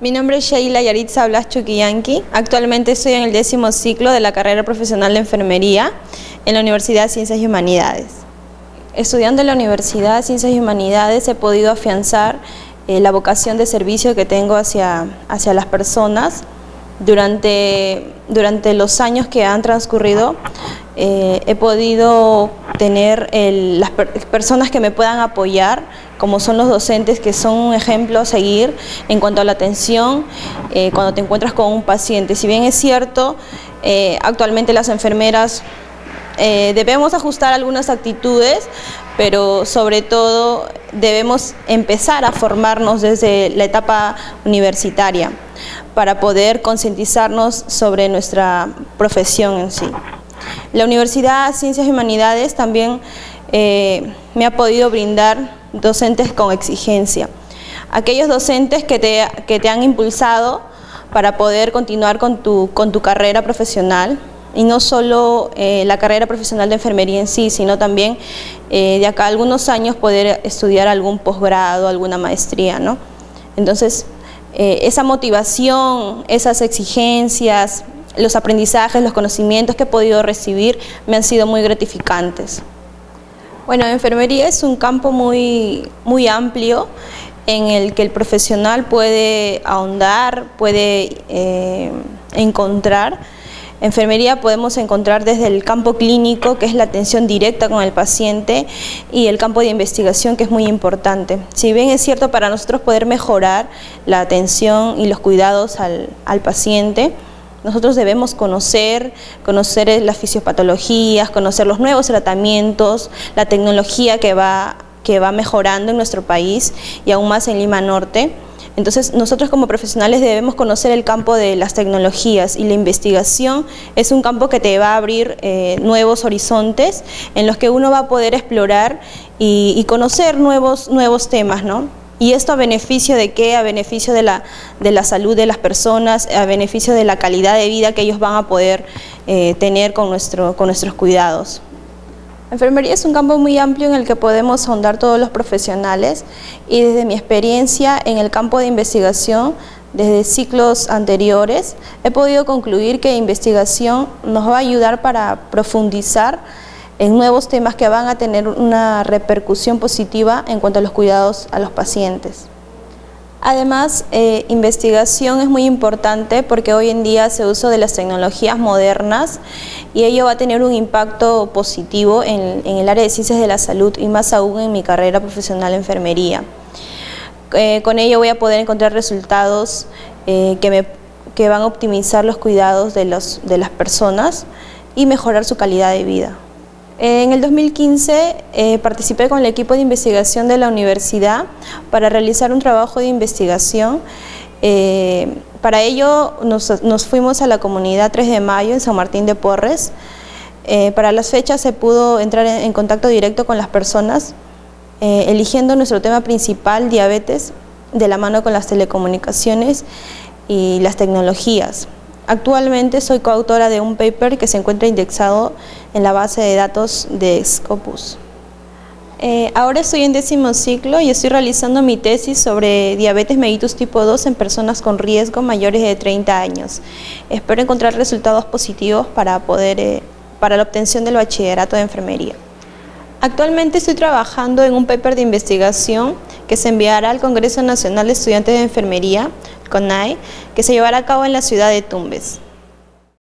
Mi nombre es Sheila Yaritza Blas. Actualmente estoy en el décimo ciclo de la carrera profesional de enfermería en la Universidad de Ciencias y Humanidades. Estudiando en la Universidad de Ciencias y Humanidades he podido afianzar eh, la vocación de servicio que tengo hacia, hacia las personas. Durante, durante los años que han transcurrido eh, he podido tener las personas que me puedan apoyar, como son los docentes, que son un ejemplo a seguir en cuanto a la atención eh, cuando te encuentras con un paciente. Si bien es cierto, eh, actualmente las enfermeras debemos ajustar algunas actitudes, pero sobre todo debemos empezar a formarnos desde la etapa universitaria para poder concientizarnos sobre nuestra profesión en sí. La Universidad Ciencias y Humanidades también eh, me ha podido brindar docentes con exigencia. Aquellos docentes que te, que te han impulsado para poder continuar con tu, con tu carrera profesional, y no solo eh, la carrera profesional de enfermería en sí, sino también eh, de acá a algunos años poder estudiar algún posgrado, alguna maestría. ¿no? Entonces, esa motivación, esas exigencias, los aprendizajes, los conocimientos que he podido recibir me han sido muy gratificantes. Bueno, enfermería es un campo muy, muy amplio en el que el profesional puede ahondar, puede eh, encontrar. Enfermería podemos encontrar desde el campo clínico, que es la atención directa con el paciente, y el campo de investigación, que es muy importante. Si bien es cierto para nosotros poder mejorar la atención y los cuidados al, al paciente, nosotros debemos conocer, conocer las fisiopatologías, conocer los nuevos tratamientos, la tecnología que va, que va mejorando en nuestro país y aún más en Lima Norte. Entonces nosotros como profesionales debemos conocer el campo de las tecnologías y la investigación es un campo que te va a abrir eh, nuevos horizontes en los que uno va a poder explorar y, conocer nuevos, nuevos temas, ¿no? ¿Y esto a beneficio de qué? A beneficio de la, de la salud de las personas, a beneficio de la calidad de vida que ellos van a poder eh, tener con, nuestro, con nuestros cuidados. Enfermería es un campo muy amplio en el que podemos ahondar todos los profesionales y desde mi experiencia en el campo de investigación, desde ciclos anteriores, he podido concluir que investigación nos va a ayudar para profundizar en nuevos temas que van a tener una repercusión positiva en cuanto a los cuidados a los pacientes. Además, eh, investigación es muy importante porque hoy en día se usa de las tecnologías modernas y ello va a tener un impacto positivo en, el área de ciencias de la salud y más aún en mi carrera profesional de enfermería. Eh, con ello voy a poder encontrar resultados eh, que, me, que van a optimizar los cuidados de, los, de las personas y mejorar su calidad de vida. En el 2015 eh, participé con el equipo de investigación de la universidad para realizar un trabajo de investigación. Eh, para ello nos, fuimos a la comunidad 3 de mayo en San Martín de Porres. Eh, para las fechas se pudo entrar en, contacto directo con las personas, eligiendo nuestro tema principal, diabetes, de la mano con las telecomunicaciones y las tecnologías. Actualmente soy coautora de un paper que se encuentra indexado en la base de datos de Scopus. Eh, ahora estoy en décimo ciclo y estoy realizando mi tesis sobre diabetes mellitus tipo 2 en personas con riesgo mayores de 30 años. Espero encontrar resultados positivos para, poder, eh, para la obtención del bachillerato de enfermería. Actualmente estoy trabajando en un paper de investigación que se enviará al Congreso Nacional de Estudiantes de Enfermería CONAE, que se llevará a cabo en la ciudad de Tumbes.